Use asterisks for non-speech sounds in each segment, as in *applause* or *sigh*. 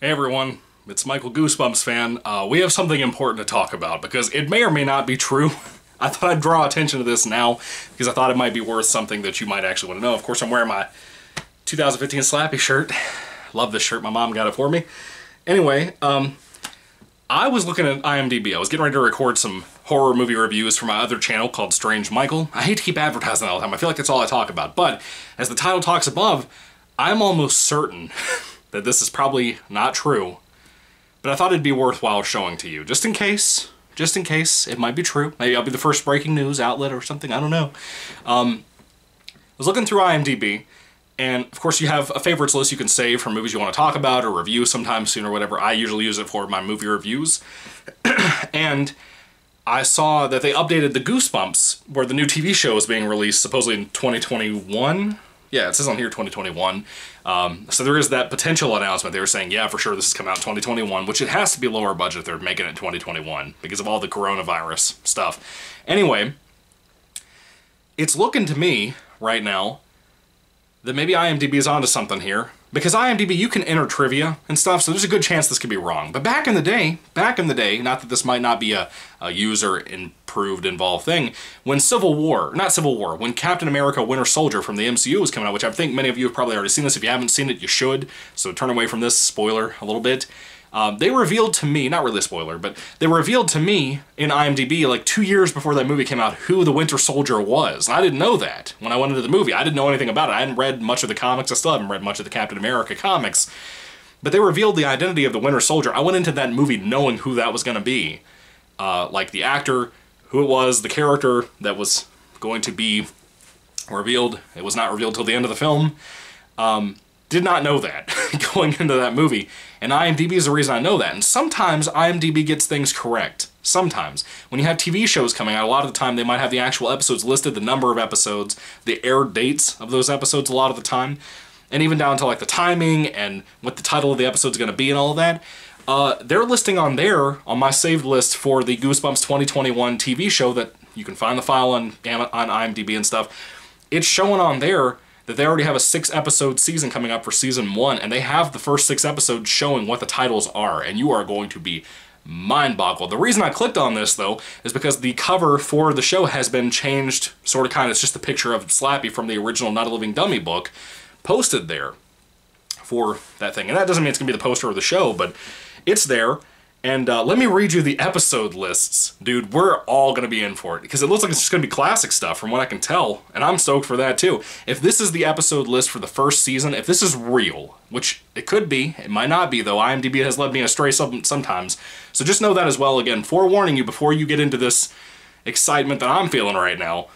Hey everyone, it's Michael Goosebumps fan. Uh, we have something important to talk about because it may or may not be true. *laughs* I thought I'd draw attention to this now because I thought it might be worth something that you might actually want to know. Of course, I'm wearing my 2015 Slappy shirt. Love this shirt. My mom got it for me. Anyway, um, I was looking at IMDb. I was getting ready to record some horror movie reviews for my other channel called Strange Michael. I hate to keep advertising all the time. I feel like that's all I talk about. But as the title talks above, I'm almost certain *laughs* that this is probably not true, but I thought it'd be worthwhile showing to you, just in case, just in case it might be true. Maybe I'll be the first breaking news outlet or something, I don't know. Um, I was looking through IMDb, and of course you have a favorites list you can save for movies you want to talk about or review sometime soon or whatever. I usually use it for my movie reviews. *clears throat* and I saw that they updated the Goosebumps, where the new TV show is being released supposedly in 2021 yeah, it says on here 2021. Um, so there is that potential announcement. They were saying, yeah, for sure, this is coming out in 2021, which it has to be lower budget. They're making it 2021 because of all the coronavirus stuff. Anyway, it's looking to me right now that maybe IMDb is onto something here. Because IMDb, you can enter trivia and stuff, so there's a good chance this could be wrong. But back in the day, back in the day, not that this might not be a, a user improved involved thing, when Civil War, not Civil War, when Captain America Winter Soldier from the MCU was coming out, which I think many of you have probably already seen this. If you haven't seen it, you should. So turn away from this spoiler a little bit. Um, they revealed to me, not really a spoiler, but they revealed to me in IMDb like two years before that movie came out who the Winter Soldier was. And I didn't know that when I went into the movie. I didn't know anything about it. I hadn't read much of the comics. I still haven't read much of the Captain America comics. But they revealed the identity of the Winter Soldier. I went into that movie knowing who that was going to be. Uh, like the actor, who it was, the character that was going to be revealed. It was not revealed till the end of the film. Um, did not know that *laughs* going into that movie. And IMDb is the reason I know that. And sometimes IMDb gets things correct. Sometimes. When you have TV shows coming out, a lot of the time they might have the actual episodes listed, the number of episodes, the air dates of those episodes a lot of the time, and even down to like the timing and what the title of the episode is going to be and all that. Uh, they're listing on there, on my saved list for the Goosebumps 2021 TV show that you can find the file on, on IMDb and stuff. It's showing on there that they already have a six episode season coming up for season one, and they have the first six episodes showing what the titles are, and you are going to be mind boggled. The reason I clicked on this, though, is because the cover for the show has been changed, sort of kind of, it's just a picture of Slappy from the original Night of the Living Dummy book posted there for that thing. And that doesn't mean it's to be the poster of the show, but it's there. And uh, let me read you the episode lists. Dude, we're all going to be in for it because it looks like it's just going to be classic stuff from what I can tell. And I'm stoked for that too. If this is the episode list for the first season, if this is real, which it could be, it might not be though. IMDb has led me astray some, sometimes. So just know that as well. Again, forewarning you before you get into this excitement that I'm feeling right now.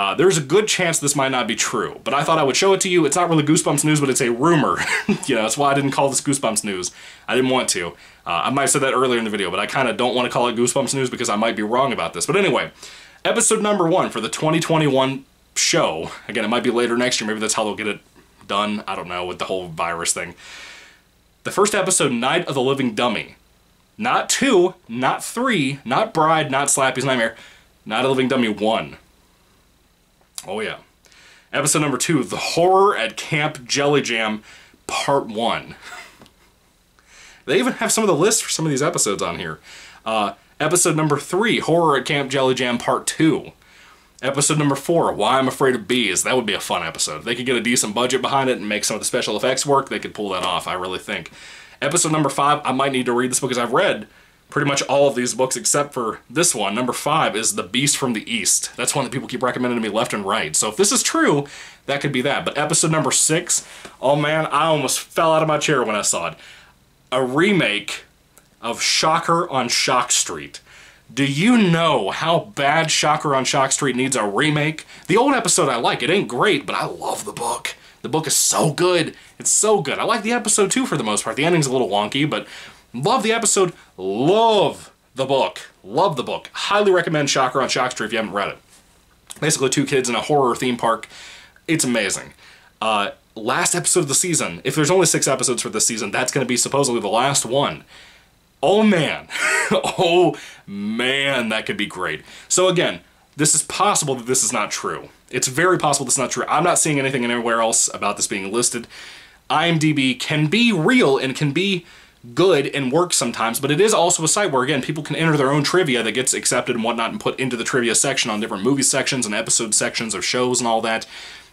Uh, there's a good chance this might not be true, but I thought I would show it to you. It's not really Goosebumps news, but it's a rumor. *laughs* you know, that's why I didn't call this Goosebumps news. I didn't want to. Uh, I might have said that earlier in the video, but I kind of don't want to call it Goosebumps news because I might be wrong about this. But anyway, episode number one for the 2021 show. Again, it might be later next year. Maybe that's how they'll get it done. I don't know with the whole virus thing. The first episode, Night of the Living Dummy. Not two, not three, not Bride, not Slappy's Nightmare. Night of the Living Dummy 1. Oh yeah. Episode number two, The Horror at Camp Jelly Jam, Part 1. They even have some of the lists for some of these episodes on here. Uh, episode number three, Horror at Camp Jelly Jam Part 2. Episode number four, Why I'm Afraid of Bees. That would be a fun episode. If they could get a decent budget behind it and make some of the special effects work, they could pull that off, I really think. Episode number five, I might need to read this book because I've read pretty much all of these books except for this one. Number five is The Beast from the East. That's one that people keep recommending to me left and right. So if this is true, that could be that. But episode number six, oh man, I almost fell out of my chair when I saw it a remake of Shocker on Shock Street. Do you know how bad Shocker on Shock Street needs a remake? The old episode I like. It ain't great, but I love the book. The book is so good. It's so good. I like the episode too for the most part. The ending's a little wonky, but love the episode. Love the book. Love the book. Highly recommend Shocker on Shock Street if you haven't read it. Basically two kids in a horror theme park. It's amazing. Uh, last episode of the season, if there's only six episodes for this season, that's going to be supposedly the last one. Oh man. *laughs* oh man, that could be great. So again, this is possible that this is not true. It's very possible this is not true. I'm not seeing anything anywhere else about this being listed. IMDb can be real and can be good and works sometimes, but it is also a site where, again, people can enter their own trivia that gets accepted and whatnot and put into the trivia section on different movie sections and episode sections of shows and all that.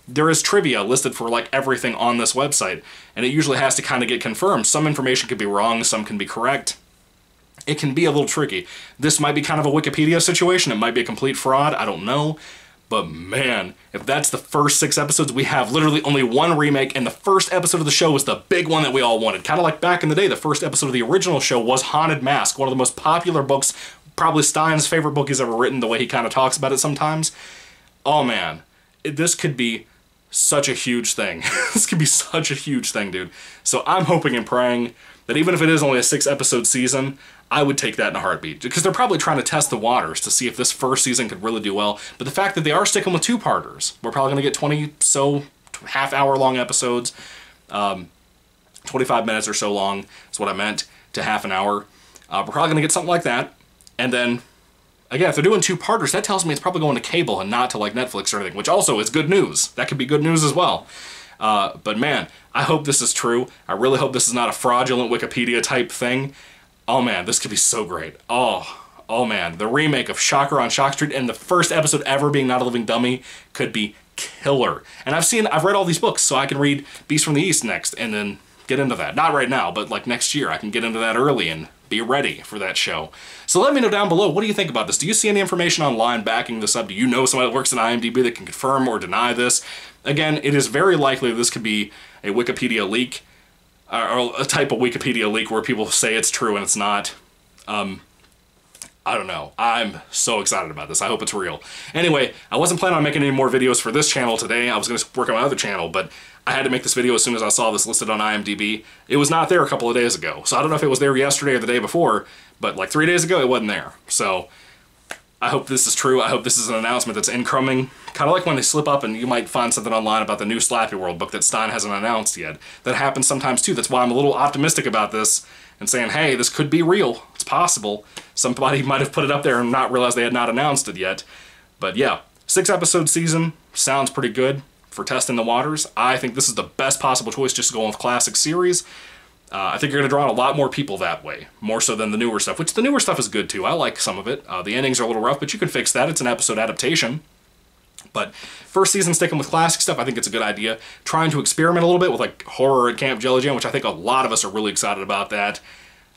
There is trivia listed for like everything on this website, and it usually has to kind of get confirmed. Some information could be wrong, some can be correct. It can be a little tricky. This might be kind of a Wikipedia situation, it might be a complete fraud, I don't know. But man, if that's the first six episodes, we have literally only one remake, and the first episode of the show was the big one that we all wanted. Kind of like back in the day, the first episode of the original show was Haunted Mask, one of the most popular books, probably Stine's favorite book he's ever written, the way he kind of talks about it sometimes. Oh man, it, this could be such a huge thing. *laughs* this could be such a huge thing, dude. So I'm hoping and praying that even if it is only a six episode season, I would take that in a heartbeat because they're probably trying to test the waters to see if this first season could really do well. But the fact that they are sticking with two parters, we're probably going to get 20 so half hour long episodes, um, 25 minutes or so long is what I meant to half an hour. Uh, we're probably going to get something like that. And then again, if they're doing two parters, that tells me it's probably going to cable and not to like Netflix or anything, which also is good news. That could be good news as well. Uh, but man, I hope this is true. I really hope this is not a fraudulent Wikipedia type thing. Oh man, this could be so great. Oh, oh man, the remake of Shocker on Shock Street and the first episode ever being Night of the Living Dummy could be killer. And I've seen, I've read all these books, so I can read Beast from the East next and then get into that. Not right now, but like next year, I can get into that early and be ready for that show. So let me know down below, what do you think about this? Do you see any information online backing this up? Do you know somebody that works in IMDb that can confirm or deny this? Again, it is very likely this could be a Wikipedia leak or a type of Wikipedia leak where people say it's true and it's not. Um, I don't know. I'm so excited about this. I hope it's real. Anyway, I wasn't planning on making any more videos for this channel today. I was going to work on my other channel, but I had to make this video as soon as I saw this listed on IMDb. It was not there a couple of days ago, so I don't know if it was there yesterday or the day before, but like three days ago, it wasn't there. So I hope this is true. I hope this is an announcement that's incoming. Kind of like when they slip up and you might find something online about the new Slappy World book that Stine hasn't announced yet. That happens sometimes too. That's why I'm a little optimistic about this and saying, hey, this could be real. It's possible. Somebody *laughs* might have put it up there and not realized they had not announced it yet. But yeah, six episode season sounds pretty good for testing the waters. I think this is the best possible choice just going with classic series. Uh, I think you're going to draw in a lot more people that way, more so than the newer stuff, which the newer stuff is good too. I like some of it. Uh, the endings are a little rough, but you can fix that. It's an episode adaptation. But first season sticking with classic stuff, I think it's a good idea. Trying to experiment a little bit with like horror at Camp Jelly Jam, which I think a lot of us are really excited about that.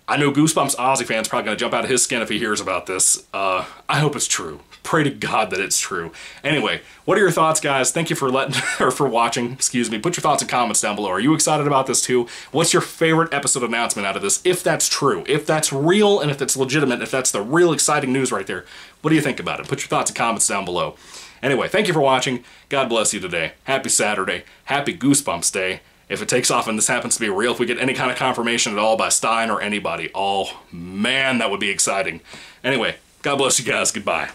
I know Goosebumps Ozzy fans probably to jump out of his skin if he hears about this. Uh, I hope it's true. Pray to God that it's true. Anyway, what are your thoughts, guys? Thank you for letting *laughs* or for watching. Excuse me. Put your thoughts and comments down below. Are you excited about this too? What's your favorite episode announcement out of this? If that's true, if that's real, and if it's legitimate, if that's the real exciting news right there, what do you think about it? Put your thoughts and comments down below. Anyway, thank you for watching. God bless you today. Happy Saturday. Happy Goosebumps Day if it takes off and this happens to be real, if we get any kind of confirmation at all by Stine or anybody, oh man, that would be exciting. Anyway, God bless you guys. Goodbye.